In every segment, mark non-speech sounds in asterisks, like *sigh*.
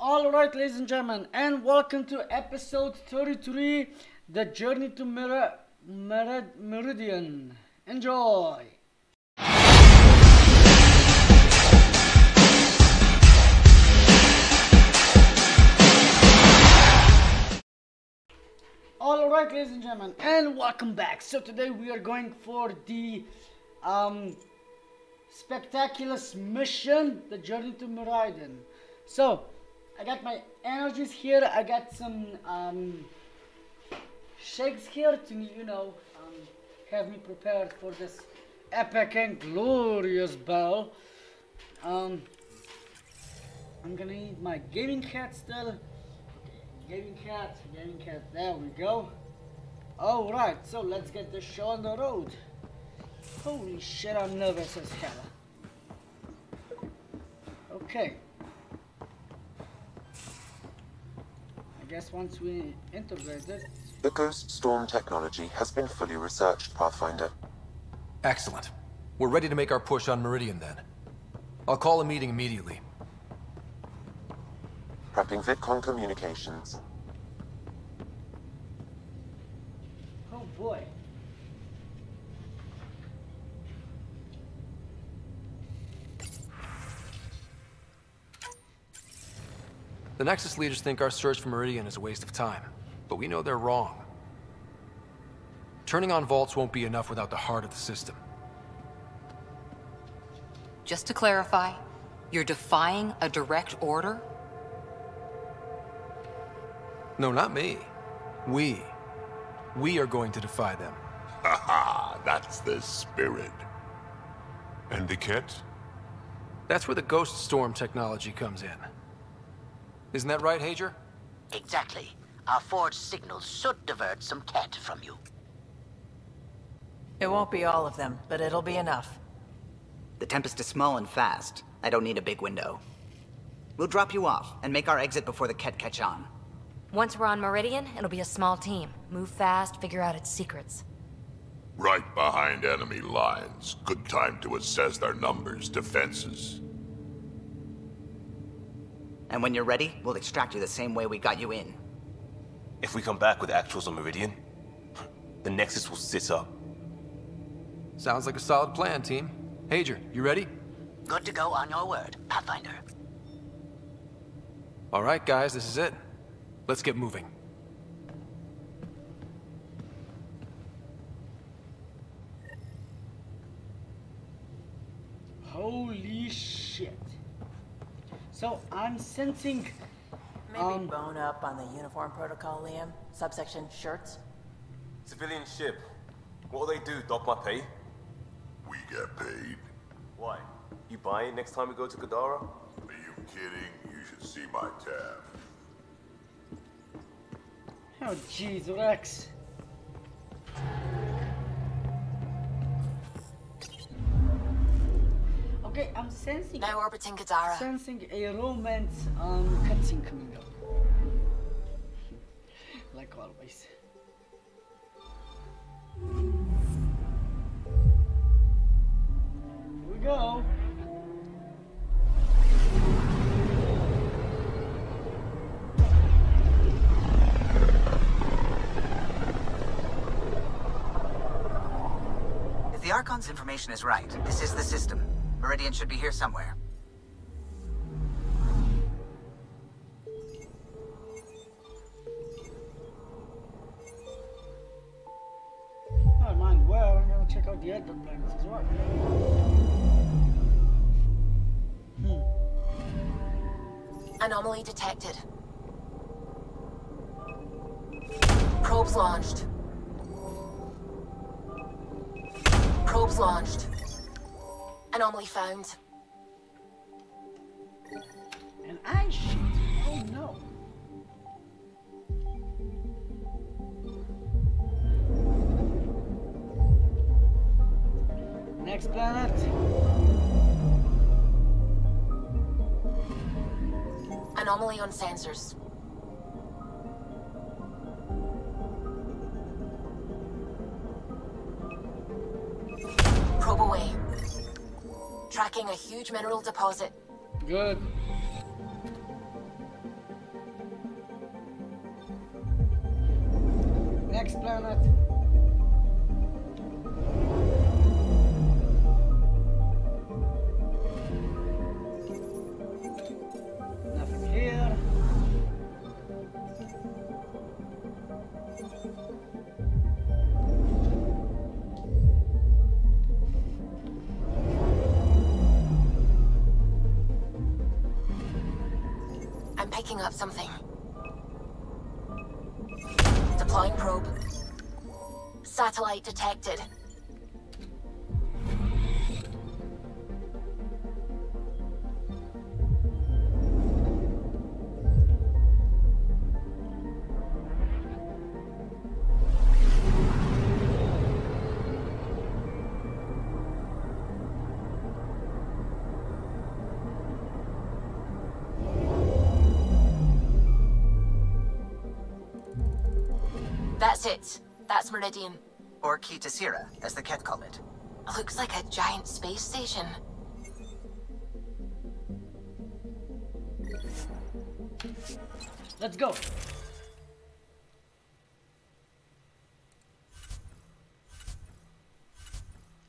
All right, ladies and gentlemen, and welcome to episode 33, The Journey to Mer- Mer- Meridian. Enjoy! All right, ladies and gentlemen, and welcome back. So today we are going for the um, spectacular mission, the journey to Meridian. So I got my energies here. I got some um, shakes here to you know um, have me prepared for this epic and glorious battle. Um, I'm gonna need my gaming hat still. Gaming cat, gaming cat, there we go. Alright, so let's get the show on the road. Holy shit, I'm nervous as hell. Okay. Guess once we integrate it, The Ghost Storm technology has been fully researched, Pathfinder. Excellent. We're ready to make our push on Meridian then. I'll call a meeting immediately. Prepping VidCon communications. oh boy. The Nexus leaders think our search for Meridian is a waste of time, but we know they're wrong. Turning on vaults won't be enough without the heart of the system. Just to clarify, you're defying a direct order? No, not me. We. We are going to defy them. Haha, that's the spirit. And the kit? That's where the Ghost Storm technology comes in. Isn't that right, Hager? Exactly. Our forged signals should divert some Kett from you. It won't be all of them, but it'll be enough. The Tempest is small and fast. I don't need a big window. We'll drop you off and make our exit before the Kett catch on. Once we're on Meridian, it'll be a small team. Move fast, figure out its secrets. Right behind enemy lines. Good time to assess their numbers, defenses. And when you're ready, we'll extract you the same way we got you in. If we come back with actuals on Meridian, the Nexus will sit up. Sounds like a solid plan, team. Hager, you ready? Good to go on your word, Pathfinder. All right, guys, this is it. Let's get moving. Holy shit. So I'm sensing Maybe Um, bone up on the uniform protocol, Liam. Subsection shirts. Civilian ship. What'll they do? Dock my pay? We get paid. Why? You buy it next time we go to Kadara? Are you kidding? You should see my tab. Oh jeez, Rex. Okay, I'm sensing Now orbiting Kadara. sensing a romance um cutscene coming up. *laughs* like always. Here we go. If the Archon's information is right, this is the system. Meridian should be here somewhere. Never mind where, I'm gonna check out the other planets as well. Hmm. Anomaly detected. Probes launched. Probes launched. Anomaly found. And I shit. Oh no. Next planet. Anomaly on sensors. tracking a huge mineral deposit. Good. Next planet. Something. Deploying probe. Satellite detected. It. That's Meridian. Or Khi Tasira, as the Kett call it. Looks like a giant space station. Let's go.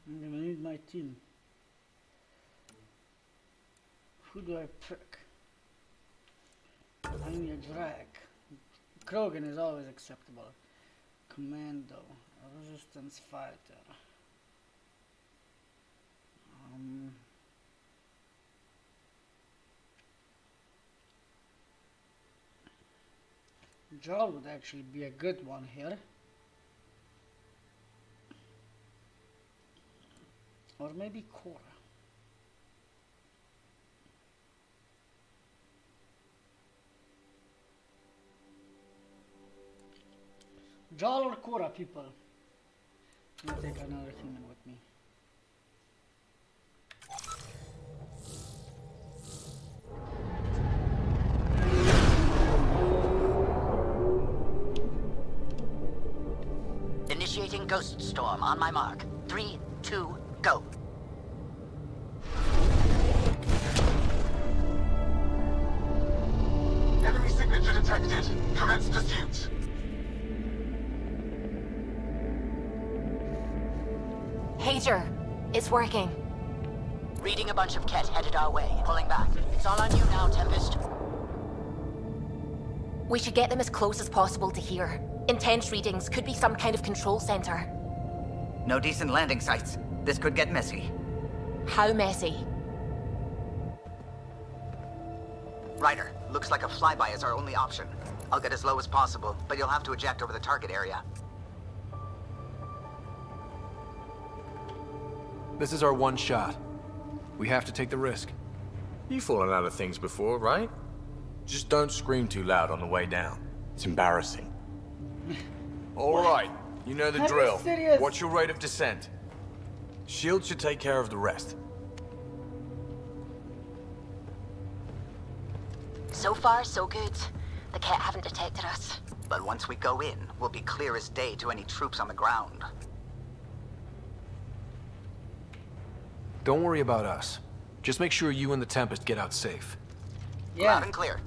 I'm gonna need my team. Who do I pick? I need a drag. Krogan is always acceptable. Commando, resistance fighter. Um, Jaal would actually be a good one here. Or maybe Cora. Jaal or Cora, people. I'll take another human with me. Initiating Ghost Storm on my mark. Three, two, go. Enemy signature detected. Commence pursuit. Hater, it's working. Reading a bunch of Kett headed our way. Pulling back. It's all on you now, Tempest. We should get them as close as possible to here. Intense readings could be some kind of control center. No decent landing sites. This could get messy. How messy? Ryder, looks like a flyby is our only option. I'll get as low as possible, but you'll have to eject over the target area. This is our one shot. We have to take the risk. You've fallen out of things before, right? Just don't scream too loud on the way down. It's embarrassing. *laughs* All right, you know the Are you drill. serious? What's your rate of descent? Shield should take care of the rest. So far, so good. The Kett haven't detected us. But once we go in, we'll be clear as day to any troops on the ground. Don't worry about us. Just make sure you and the Tempest get out safe. Yeah. Loud and clear.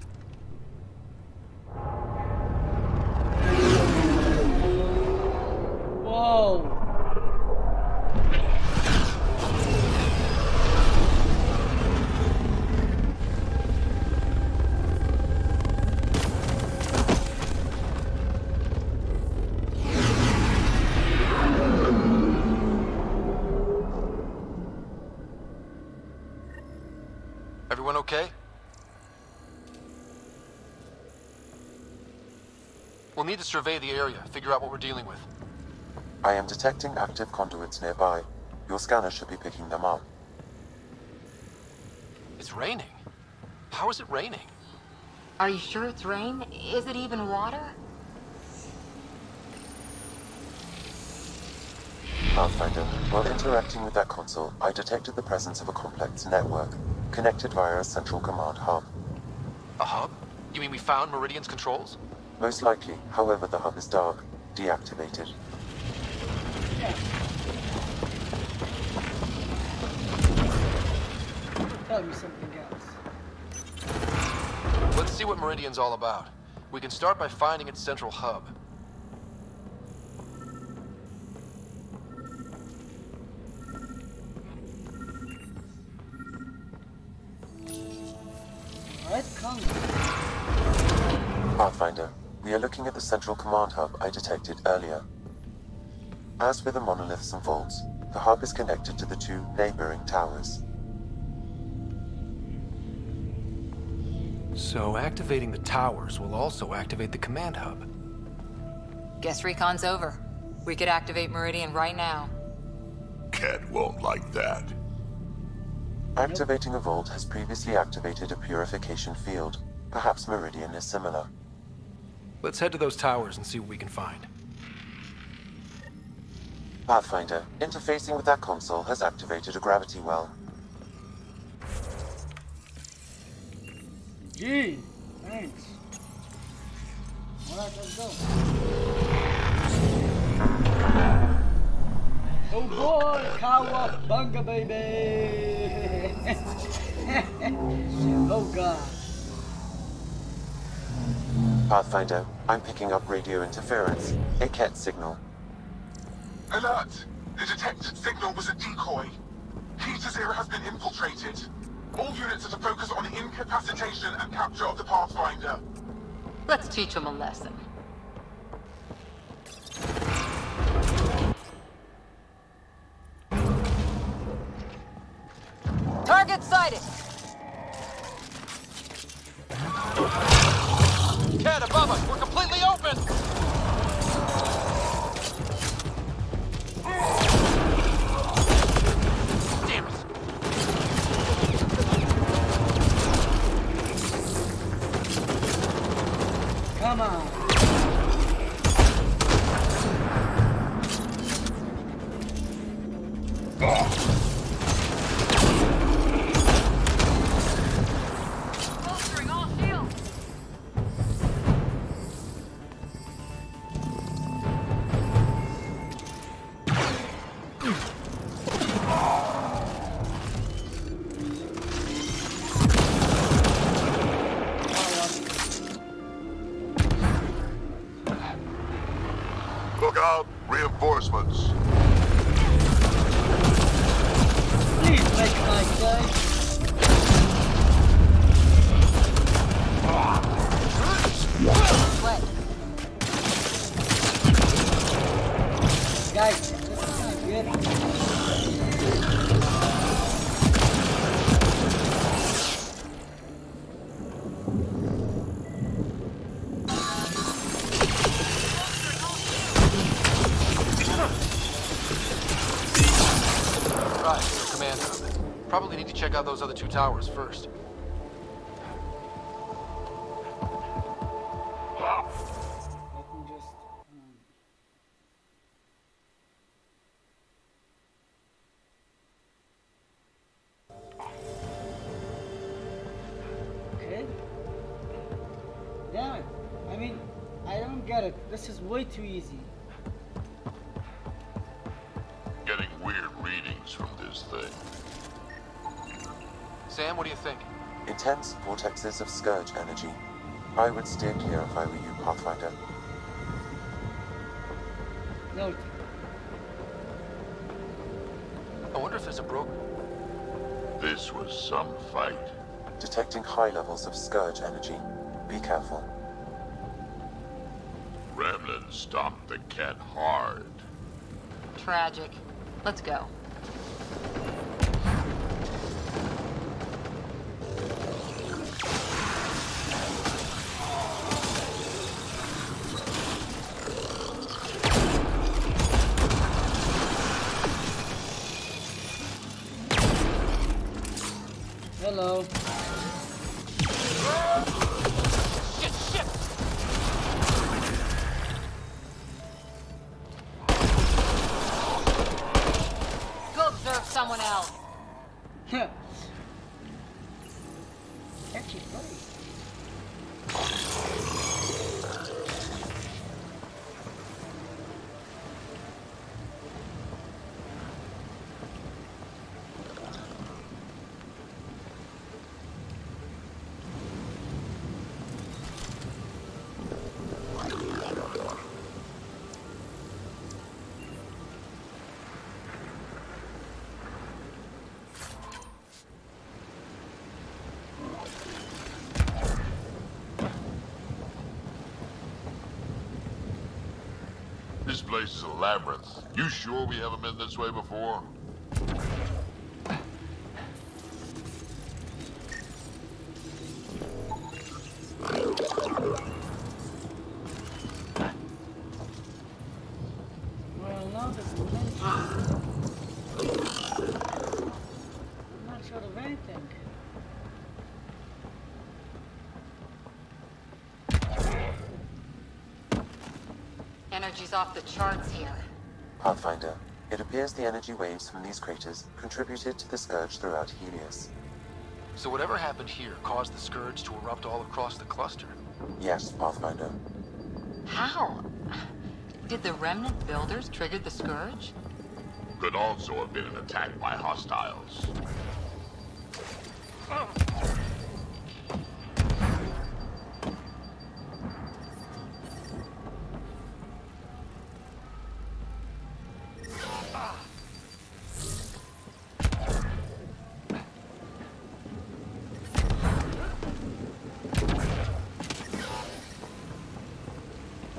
We'll need to survey the area, figure out what we're dealing with. I am detecting active conduits nearby. Your scanner should be picking them up. It's raining. How is it raining? Are you sure it's rain? Is it even water? Pathfinder, while interacting with that console, I detected the presence of a complex network, connected via a central command hub. A hub? You mean we found Meridian's controls? Most likely, however the hub is dark, deactivated. Tell me something else. Let's see what Meridian's all about. We can start by finding its central hub. Pathfinder, we are looking at the central command hub I detected earlier. As with the monoliths and vaults, the hub is connected to the two neighboring towers. So activating the towers will also activate the command hub. Guess recon's over. We could activate Meridian right now. Kett won't like that. Activating a vault has previously activated a purification field. Perhaps Meridian is similar. Let's head to those towers and see what we can find. Pathfinder, interfacing with that console has activated a gravity well. Gee, thanks. Alright, let's go. Oh boy, cowabunga baby! *laughs* oh god. Pathfinder, I'm picking up radio interference. A Kett signal. Alert! The detected signal was a decoy. Khi Tasira has been infiltrated. All units are to focus on incapacitation and capture of the Pathfinder. Let's teach him a lesson. Target sighted! Out! Reinforcements! Please make my day. Guys, this is good. Check out those other two towers first. way too just. Vortexes of scourge energy. I would steer clear if I were you, Pathfinder. Note. I wonder if there's a broker. This was some fight. Detecting high levels of scourge energy. Be careful. Remnant stomped the Kett hard. Tragic. Let's go. Place is a labyrinth. You sure we haven't been this way before? Energy's off the charts here. Pathfinder, it appears the energy waves from these craters contributed to the scourge throughout Heleus. So whatever happened here caused the Scourge to erupt all across the cluster. Yes, Pathfinder. How? Did the remnant builders trigger the Scourge? Could also have been an attack by hostiles. Oh.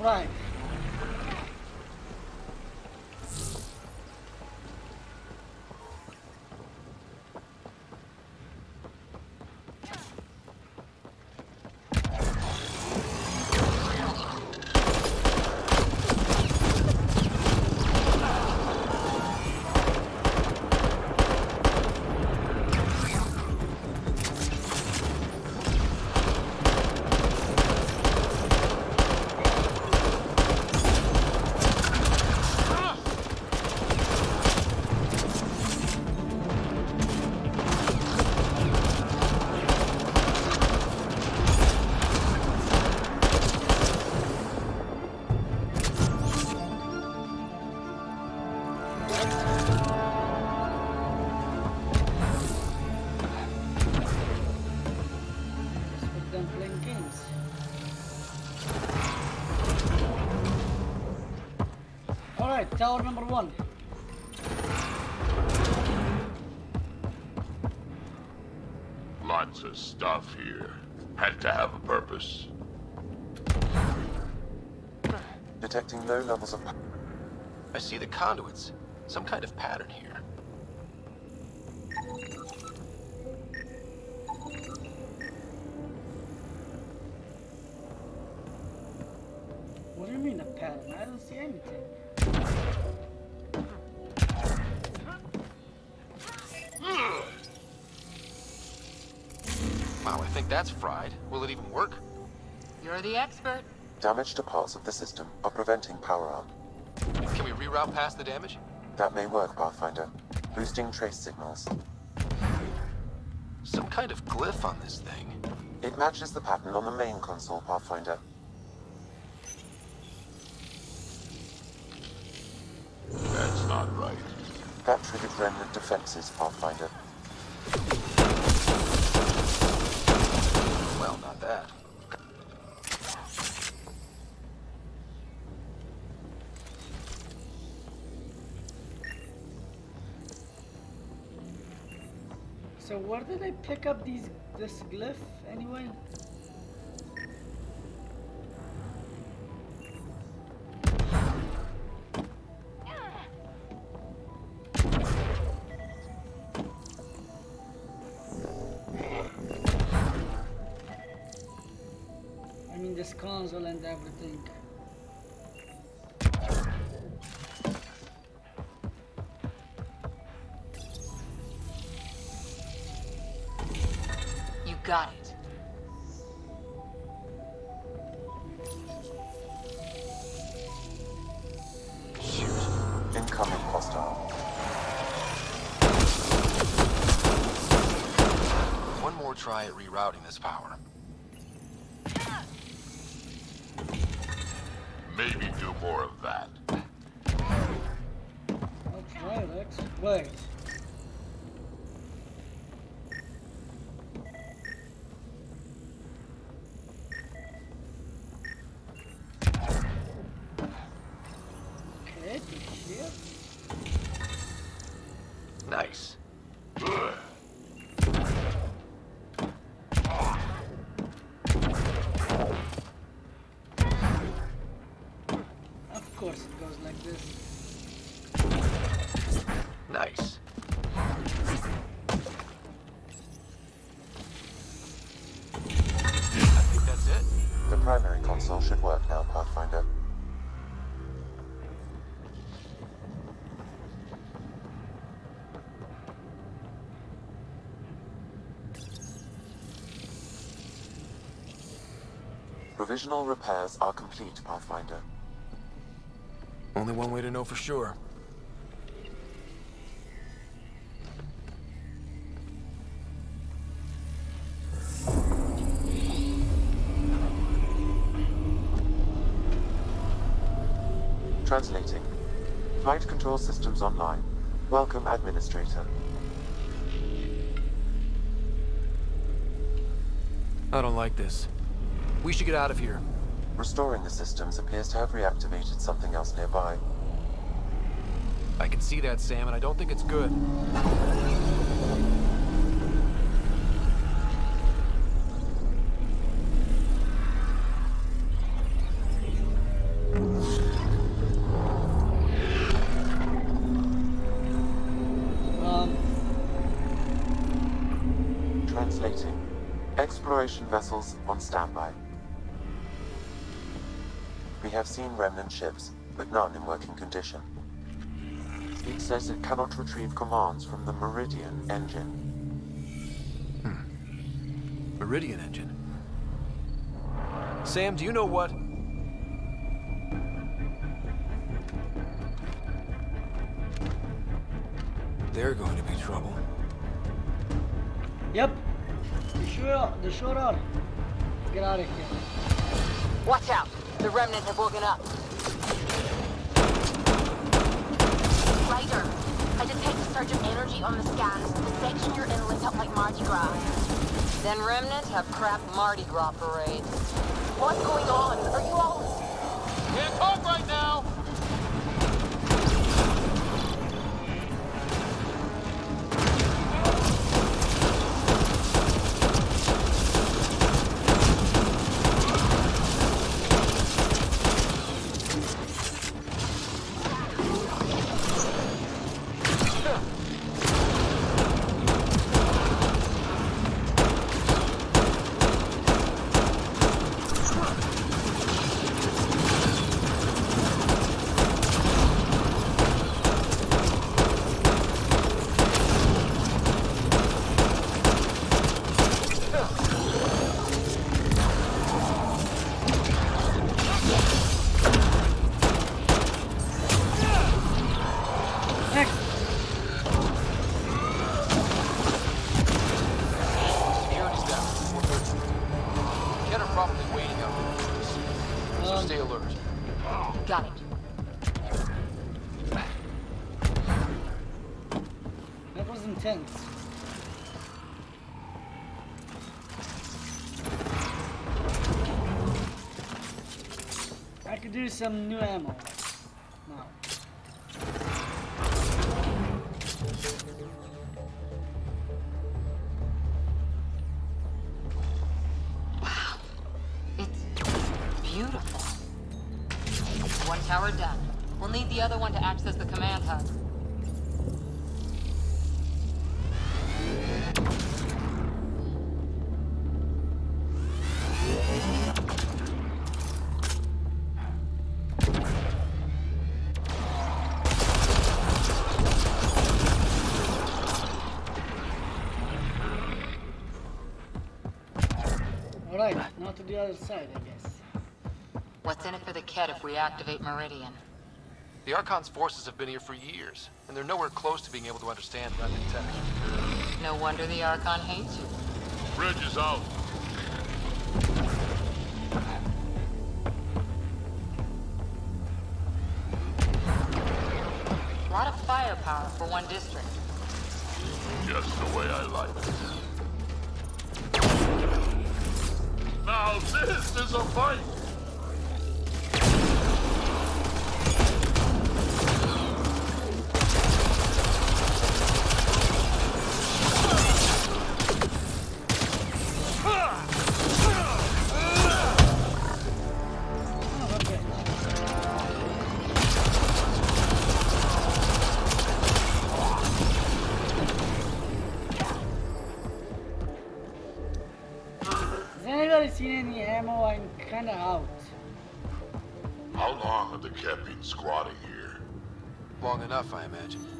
Right. Tower number one. Lots of stuff here. Had to have a purpose. Detecting low levels of I see the conduits. Some kind of pattern here. What do you mean a pattern? I don't see anything. That's fried. Will it even work? You're the expert. damage to parts of the system are preventing power up. Can we reroute past the damage? That may work, Pathfinder. Boosting trace signals. Some kind of glyph on this thing. It matches the pattern on the main console, Pathfinder. That's not right. That triggered remnant defenses, Pathfinder. So where did I pick up these this glyph anyway? I mean this console and everything. Got it. Incoming hostile. One more try at rerouting this power. Maybe do more of that. I'll try it. Wait. Okay, good shit. Nice. Of course it goes like this. Provisional repairs are complete, Pathfinder. Only one way to know for sure. Translating. Flight control systems online. Welcome, Administrator. I don't like this. We should get out of here. Restoring the systems appears to have reactivated something else nearby. I can see that, Sam, and I don't think it's good. Um, Translating. Exploration vessels on standby. We have seen remnant ships, but none in working condition. It says it cannot retrieve commands from the Meridian engine. Hmm. Meridian engine. Sam, do you know what? They're going to be trouble. yep. They sure, they sure are. Get out of here. Watch out. The remnant have woken up. Ryder, I detect a surge of energy on the scans. The section you're in lit up like Mardi Gras. Then Remnant have crap Mardi Gras parades. What's going on? Are you all... Can't talk right now! Some new ammo now. It's beautiful. One tower done. We'll need the other one to access the command hub. Other side, I guess. What's in it for the Kett if we activate Meridian? The Archon's forces have been here for years, and they're nowhere close to being able to understand remnant tech. No wonder the Archon hates you. Bridge is out. A lot of firepower for one district. Just the way I like it. Is fight! Long I imagine.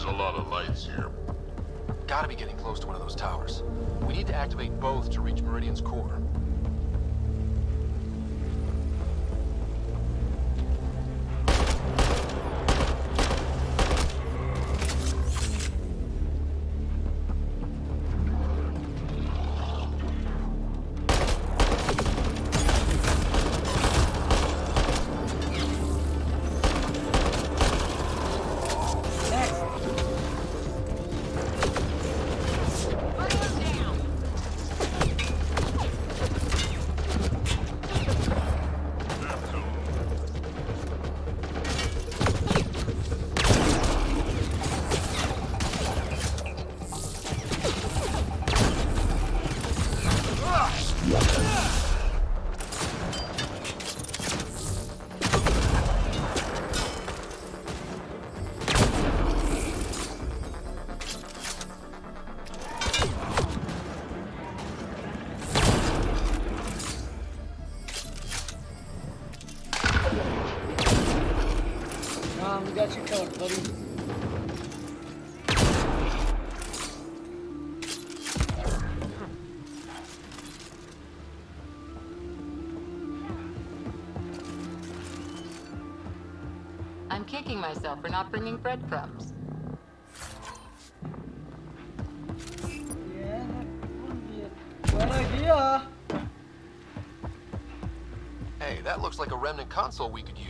There's a lot of lights here. Gotta be getting close to one of those towers. We need to activate both to reach Meridian's core. Um, we got you covered, buddy. I'm kicking myself for not bringing breadcrumbs. Yeah, that would be a bad idea. Hey, that looks like a remnant console we could use.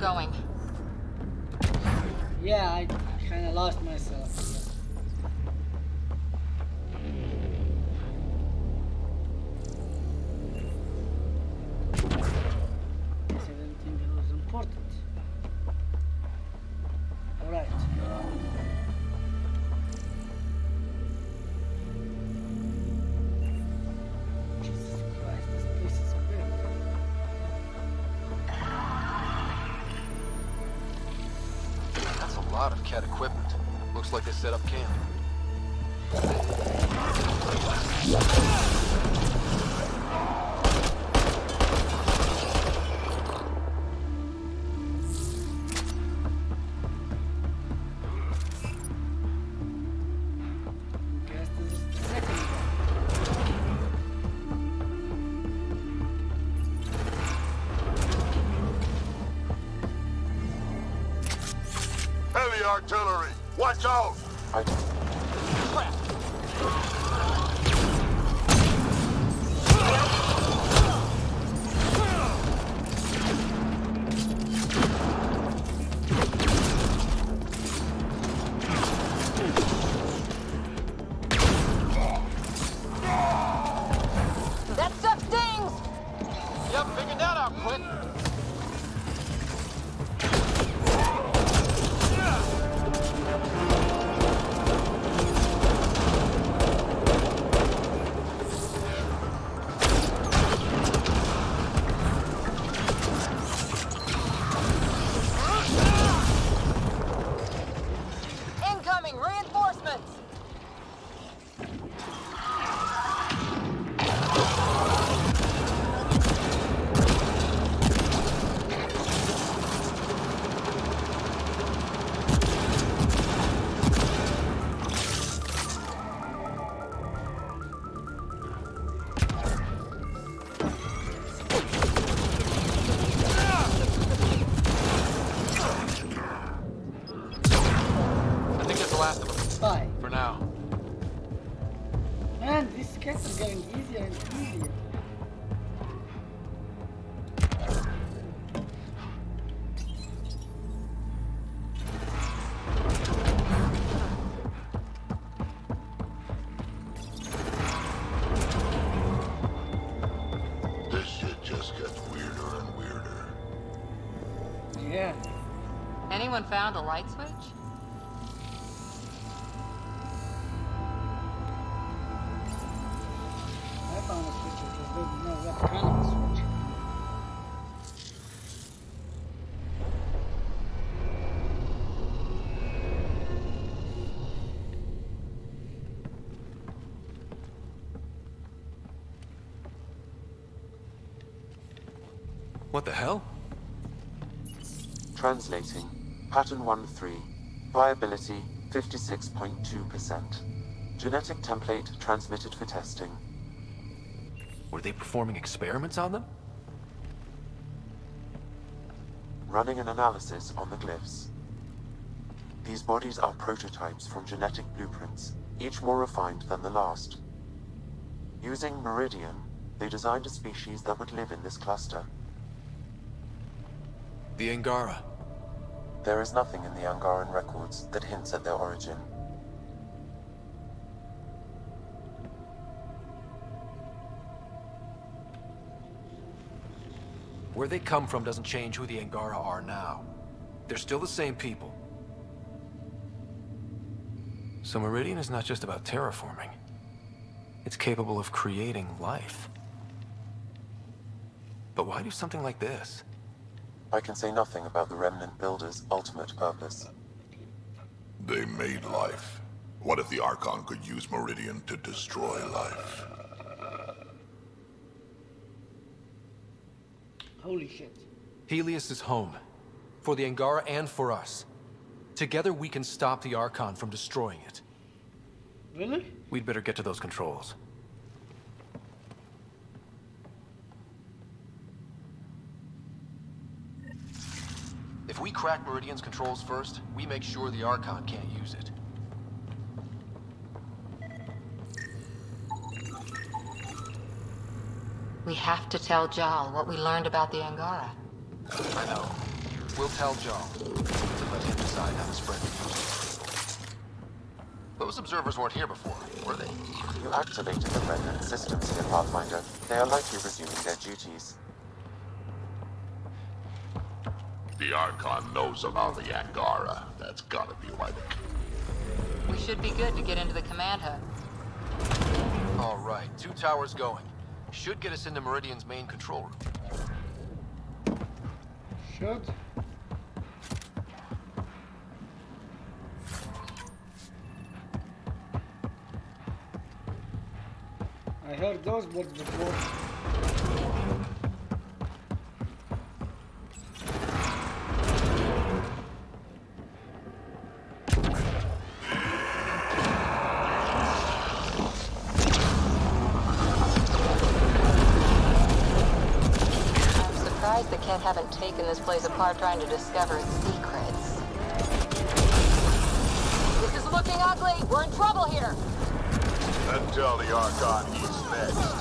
Going. Yeah, I kind of lost myself. Important. Kett equipment. Looks like they set up camp. Yeah. Anyone found a light switch? I found a switch, I just didn't know what kind of a switch. What the hell? Translating. Pattern 1-3. Viability 56.2%. Genetic template transmitted for testing. Were they performing experiments on them? Running an analysis on the glyphs. These bodies are prototypes from genetic blueprints, each more refined than the last. Using Meridian, they designed a species that would live in this cluster. The Angara. There is nothing in the Angaran records that hints at their origin. Where they come from doesn't change who the Angara are now. They're still the same people. So Meridian is not just about terraforming. It's capable of creating life. But why do something like this? I can say nothing about the Remnant Builder's ultimate purpose. They made life. What if the Archon could use Meridian to destroy life? Holy shit. Heleus is home. For the Angara and for us. Together we can stop the Archon from destroying it. Really? We'd better get to those controls. If we crack Meridian's controls first, we make sure the Archon can't use it. We have to tell Jaal what we learned about the Angara. I know. We'll tell Jaal to let him decide how to spread the news. Those observers weren't here before, were they? You activated the Remnant systems here, Pathfinder. They are likely resuming their duties. The Archon knows about the Angara. That's gotta be why they... We should be good to get into the command hub. All right, two towers going. Should get us into Meridian's main control room. Should. I heard those words before. This place apart trying to discover secrets. This is looking ugly. We're in trouble here. Until the Archon eats next.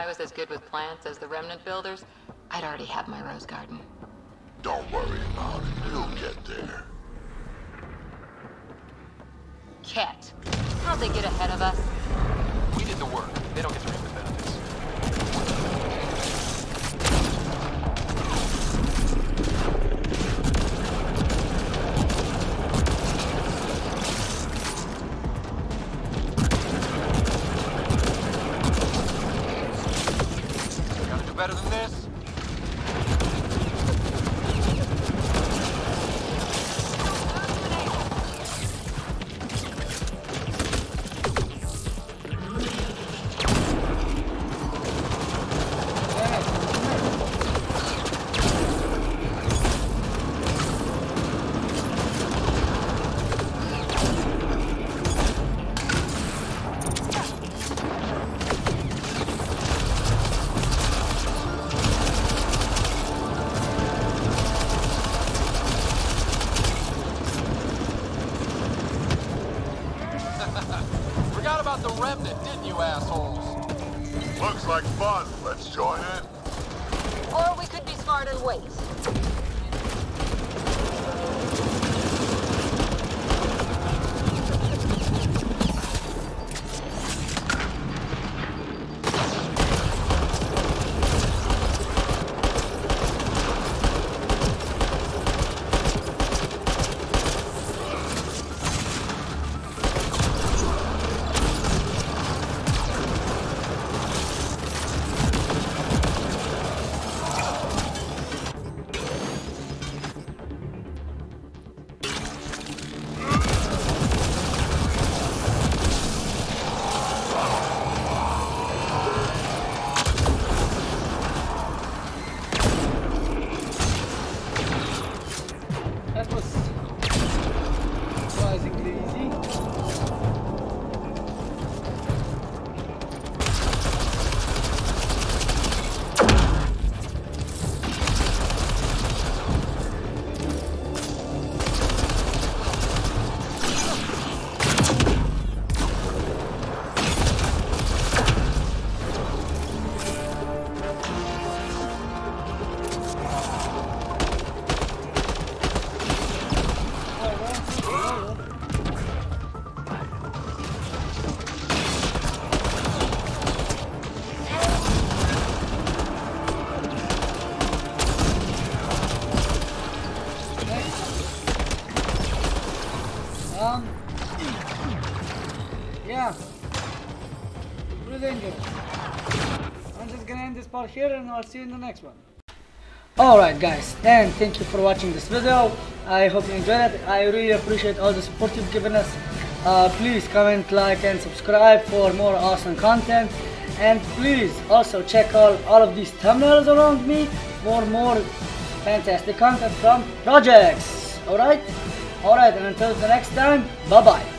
I was as good with plants as the remnant builders, I'd already have my rose garden. Don't worry about it. You'll get there. Kett, how'd they get ahead of us? We did the work. They don't get to here and I'll see you in the next one. Alright guys, and thank you for watching this video. I hope you enjoyed it. I really appreciate all the support you've given us. Uh, please comment, like and subscribe for more awesome content. And please also check out all of these thumbnails around me for more fantastic content from projects. Alright? Alright, and until the next time, bye bye.